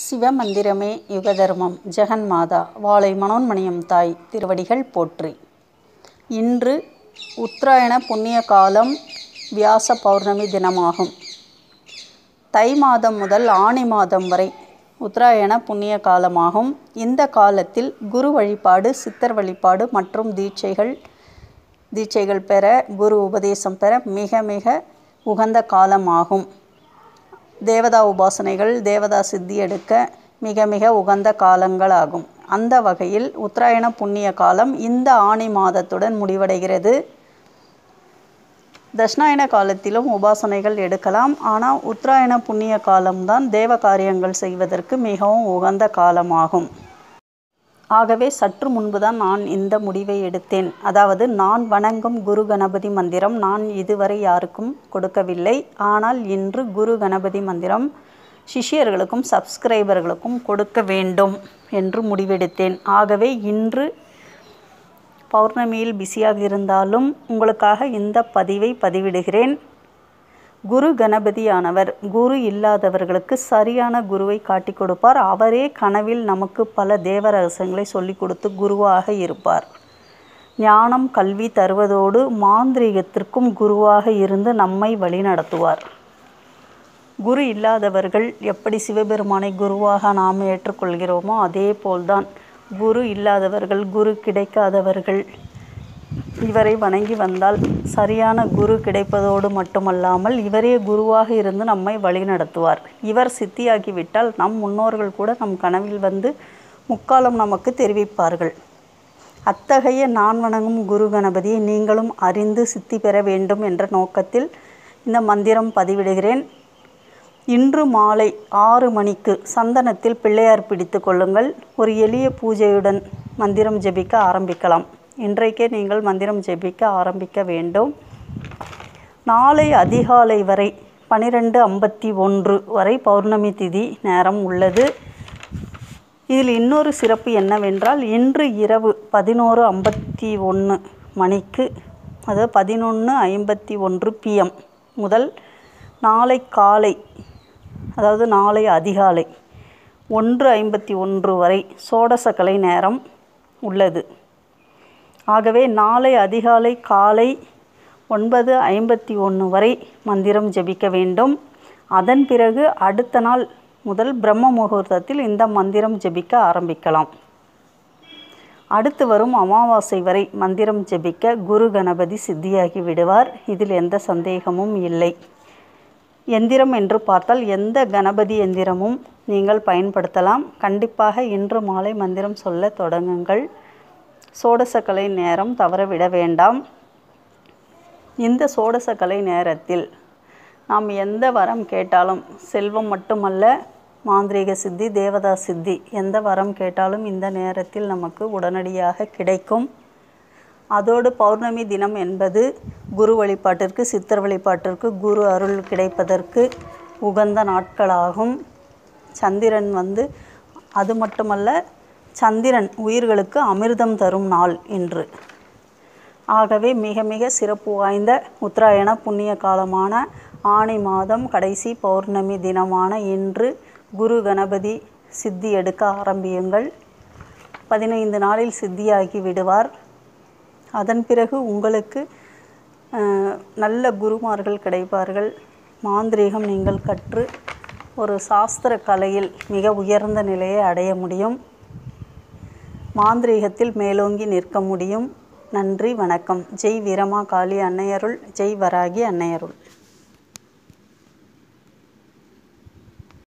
சிவமந்திரமே யுகதர்மம். ஜெகன் மாதா வாழை மனோன்மணியம் தாய் திருவடிகள் போற்றி. இன்று உத்தராயண புண்ணிய காலம் வியாச பௌர்ணமி தினமாகும். தை மாதம் முதல் ஆனி மாதம் வரை உத்தராயண புண்ணிய காலமாகும். இந்த காலத்தில் குரு வழிபாடு சித்தர் வழிபாடு மற்றும் தீட்சைகள் தீட்சைகள் பெற குரு உபதேசம் பெற மிக மிக உகந்த காலமாகும். தேவதா உபாசனைகள் தேவதா சித்தி எடுக்க மிக மிக உகந்த காலங்களாகும். அந்த வகையில் உத்தராயண புண்ணிய காலம் இந்த ஆணி மாதத்துடன் முடிவடைகிறது. தட்சிணாயன காலத்திலும் உபாசனைகள் எடுக்கலாம். ஆனால் உத்தராயண புண்ணிய காலம்தான் தேவ காரியங்கள் செய்வதற்கு மிகவும் உகந்த காலமாகும். ஆகவே சற்று முன்புதான் நான் இந்த முடிவை எடுத்தேன். அதாவது நான் வணங்கும் குரு கணபதி மந்திரம் நான் இதுவரை யாருக்கும் கொடுக்கவில்லை. ஆனால் இன்று குரு கணபதி மந்திரம் சிஷ்யர்களுக்கும் சப்ஸ்கிரைபர்களுக்கும் கொடுக்க வேண்டும் என்று முடிவெடுத்தேன். ஆகவே இன்று பௌர்ணமியில் பிஸியாக இருந்தாலும் உங்களுக்காக இந்த பதிவை பதிவிடுகிறேன். குரு கணபதியானவர். குரு இல்லாதவர்களுக்கு சரியான குருவை காட்டி கொடுப்பார். அவரே கனவில் நமக்கு பல தேவ ரகசியங்களை சொல்லிக் கொடுத்து குருவாக இருப்பார். ஞானம் கல்வி தருவதோடு மாந்திரீகத்திற்கும் குருவாக இருந்து நம்மை வழிநடத்துவார் குரு இல்லாதவர்கள் எப்படி சிவபெருமானை குருவாக நாம் ஏற்றுக்கொள்கிறோமோ அதே போல்தான் குரு இல்லாதவர்கள் குரு கிடைக்காதவர்கள் இவரை வணங்கி வந்தால் சரியான குரு கிடைப்பதோடு மட்டுமல்லாமல் இவரே குருவாக இருந்து நம்மை வழிநடத்துவார். இவர் சித்தியாகிவிட்டால் நம் முன்னோர்கள் கூட நம் கனவில் வந்து முக்காலம் நமக்கு தெரிவிப்பார்கள். அத்தகைய நான் வணங்கும் குரு கணபதியை நீங்களும் அறிந்து சித்தி பெற வேண்டும் என்ற நோக்கத்தில் இந்த மந்திரம் பதிவிடுகிறேன். இன்று மாலை ஆறு மணிக்கு சந்தனத்தில் பிள்ளையார் பிடித்து கொள்ளுங்கள். ஒரு எளிய பூஜையுடன் மந்திரம் ஜெபிக்க ஆரம்பிக்கலாம். இன்றைக்கே நீங்கள் மந்திரம் ஜெபிக்க ஆரம்பிக்க வேண்டும். நாளை அதிகாலை வரை பனிரெண்டு ஐம்பத்தி ஒன்று வரை பௌர்ணமி திதி நேரம் உள்ளது. இதில் இன்னொரு சிறப்பு என்னவென்றால் இன்று இரவு பதினோரு ஐம்பத்தி ஒன்று மணிக்கு அதாவது பதினொன்று ஐம்பத்தி ஒன்று பிஎம் முதல் நாளை காலை அதாவது நாளை அதிகாலை ஒன்று ஐம்பத்தி ஒன்று வரை சோடசக்கலை நேரம் உள்ளது. ஆகவே நாளை அதிகாலை காலை ஒன்பது ஐம்பத்தி ஒன்று வரை மந்திரம் ஜபிக்க வேண்டும். அதன் பிறகு அடுத்த நாள் முதல் பிரம்ம முகூர்த்தத்தில் இந்த மந்திரம் ஜபிக்க ஆரம்பிக்கலாம். அடுத்து வரும் அமாவாசை வரை மந்திரம் ஜபிக்க குரு கணபதி சித்தியாகி விடுவார். இதில் எந்த சந்தேகமும் இல்லை. எந்திரம் என்று பார்த்தால் எந்த கணபதி எந்திரமும் நீங்கள் பயன்படுத்தலாம். கண்டிப்பாக இன்று மாலை மந்திரம் சொல்ல தொடங்குங்கள். சோடசக்கலை நேரம் தவறவிட வேண்டாம். இந்த சோடசக்கலை நேரத்தில் நாம் எந்த வரம் கேட்டாலும் செல்வம் மட்டுமல்ல மாந்திரீக சித்தி தேவதா சித்தி எந்த வரம் கேட்டாலும் இந்த நேரத்தில் நமக்கு உடனடியாக கிடைக்கும். அதோடு பௌர்ணமி தினம் என்பது குரு வழிபாட்டிற்கு சித்தர் வழிபாட்டிற்கு குரு அருள் கிடைப்பதற்கு உகந்த நாட்களாகும். சந்திரன் வந்து அது மட்டுமல்ல சந்திரன் உயிர்களுக்கு அமிர்தம் தரும் நாள் இன்று ஆகவே மிக மிக சிறப்பு வாய்ந்த உத்தராயண புண்ணிய காலமான ஆணி மாதம் கடைசி பௌர்ணமி தினமான இன்று குரு கணபதி சித்தி எடுக்க ஆரம்பியுங்கள். பதினைந்து நாளில் சித்தியாகி விடுவார். அதன் பிறகு உங்களுக்கு நல்ல குருமார்கள் கிடைப்பார்கள். மாந்திரீகம் நீங்கள் கற்று ஒரு சாஸ்திர கலையில் மிக உயர்ந்த நிலையை அடைய முடியும். மாந்திரீகத்தில் மேலோங்கி நிற்க முடியும். நன்றி வணக்கம். ஜெய் வீரமா காளி அன்னையருள். ஜெய் வராகி அன்னையருள்.